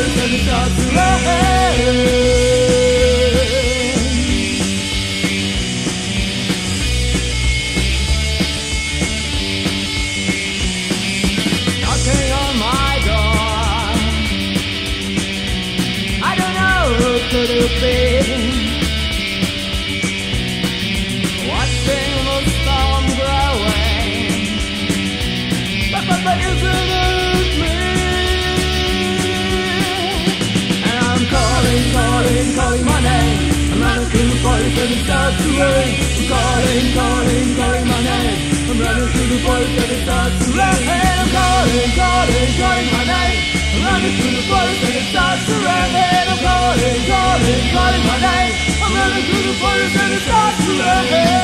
it starts to rain. My name. I'm running through the forest and it starts to rain. I'm calling, calling, calling my name. I'm running through the forest and it starts to rain. I'm calling, calling, calling my name. I'm running through the forest and it starts to rain. I'm calling, calling, calling my name. I'm running through the forest and it starts to rain.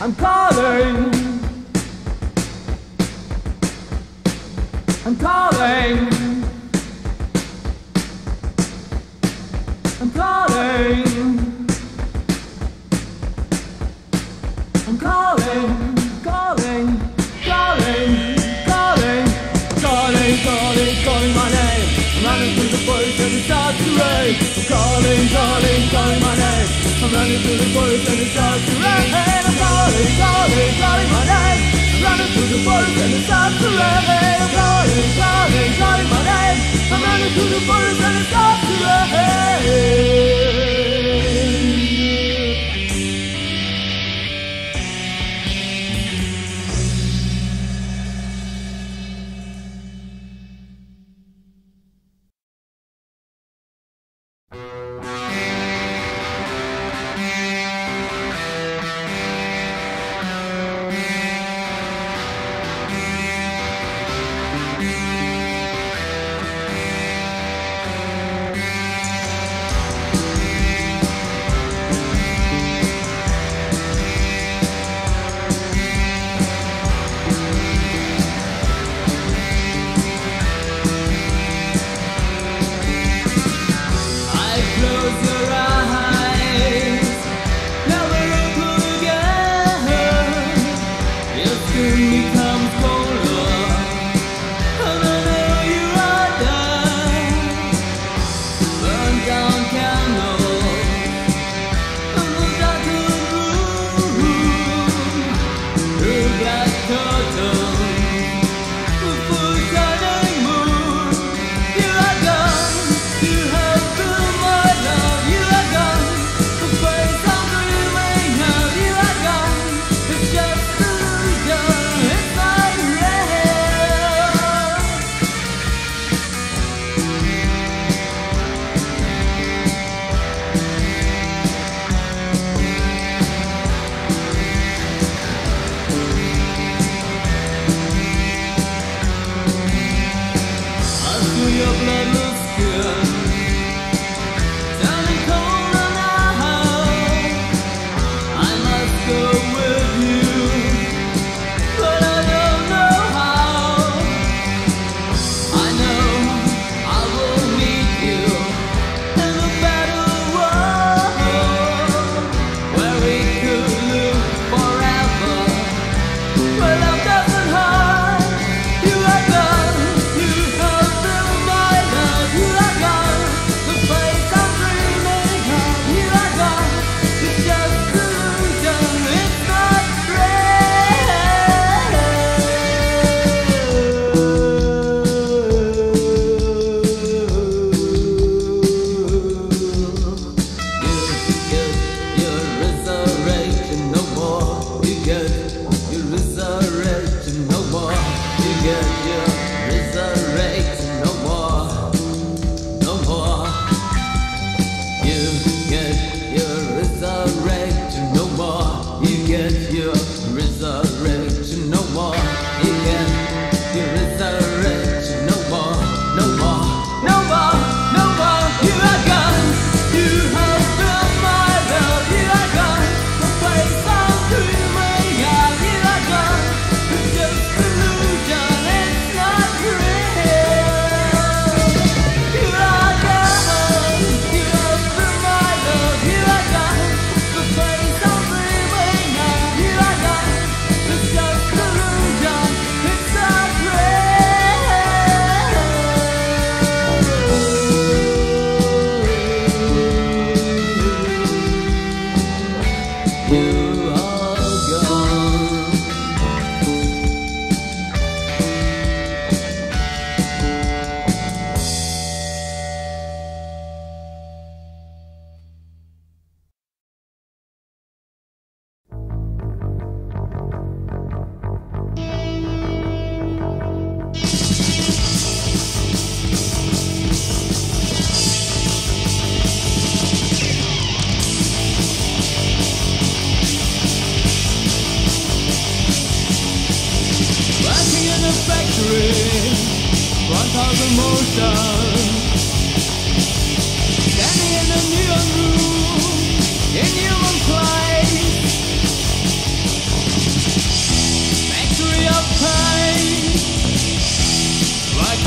I'm calling. I'm calling. I'm calling. I'm calling, calling, calling, calling, calling, calling, calling my name. I'm running through the forest and it starts to rain. I'm calling, calling, calling my name. I'm running through the forest and it starts to rain. I'm calling, calling, calling my name. The forest and it starts to rain. I'm calling, calling, calling my name. I'm running through the forest and it starts to factory,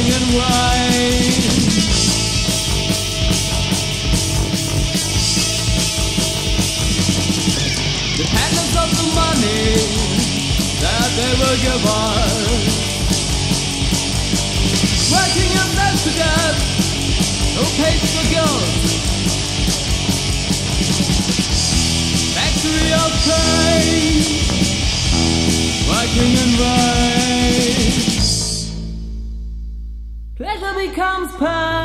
and the money that they will give us. Working yourself to death, for. Factory of pain, working in vain. Becomes pain.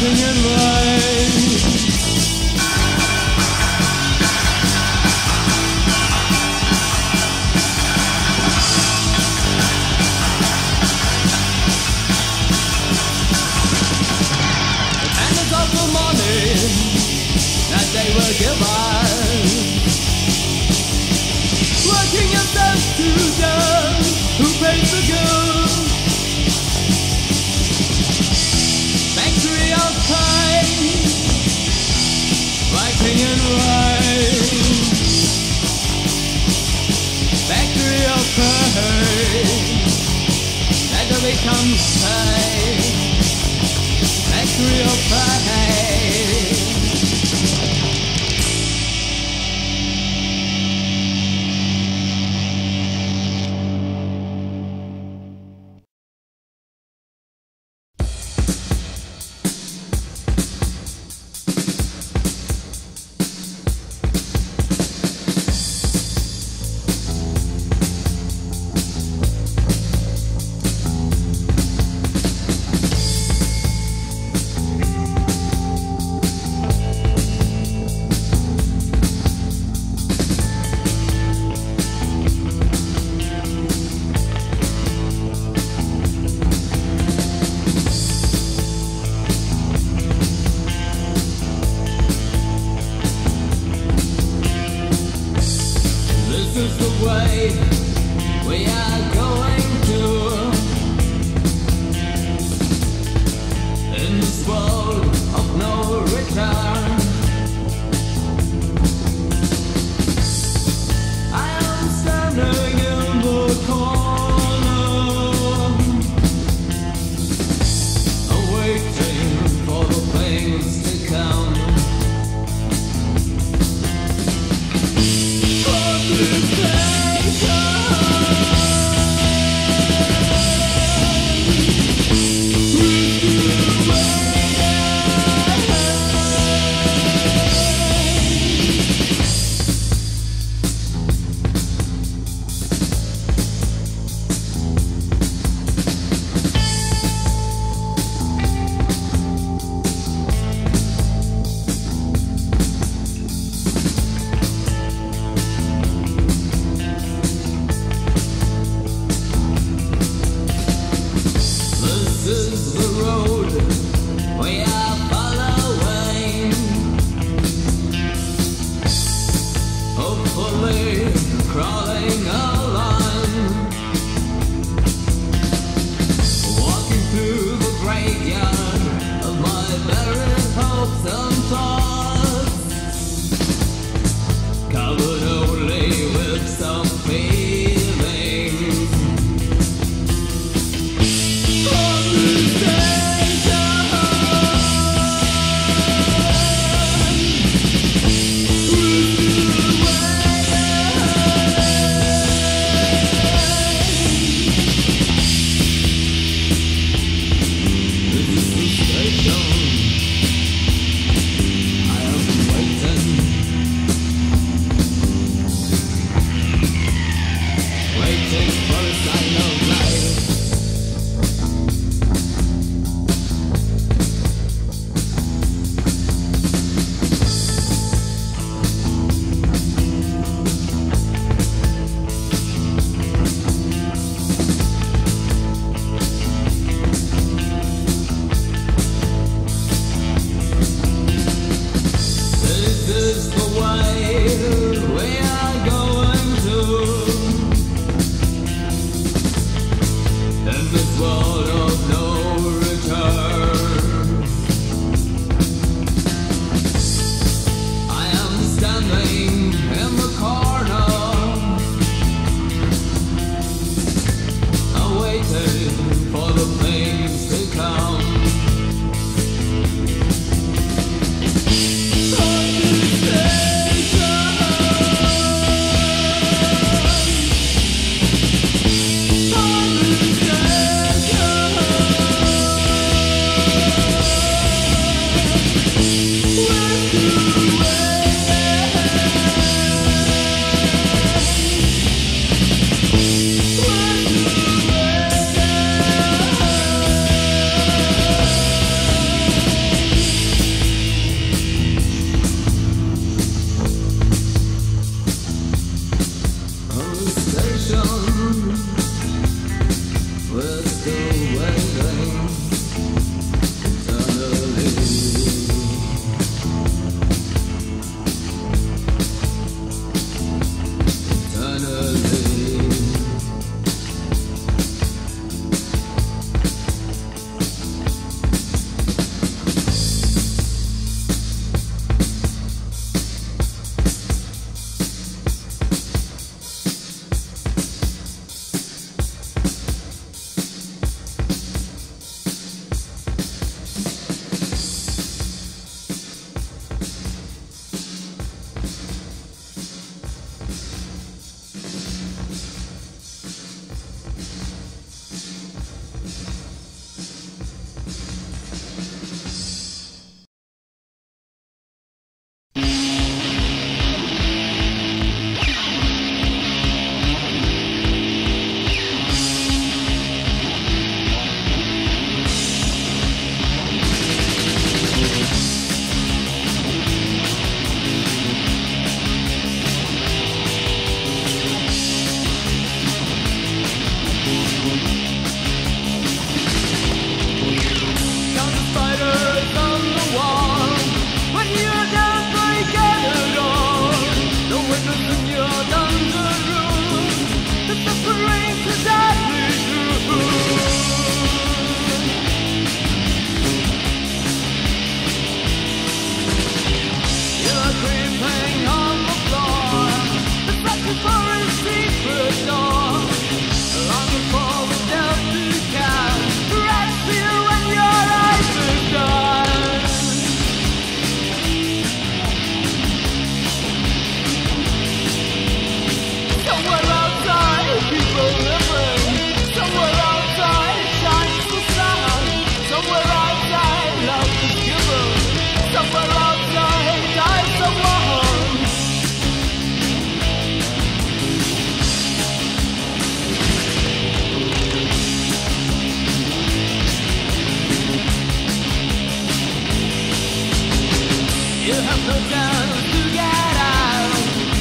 Working in vain. Becomes pain. Factory of pain. World of no return.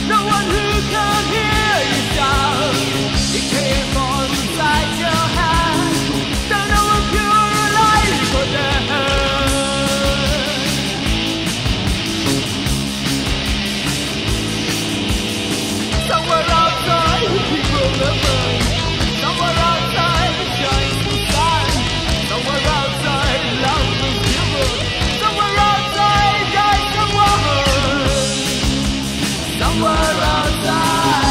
No one who can hear you shout. You can't are outside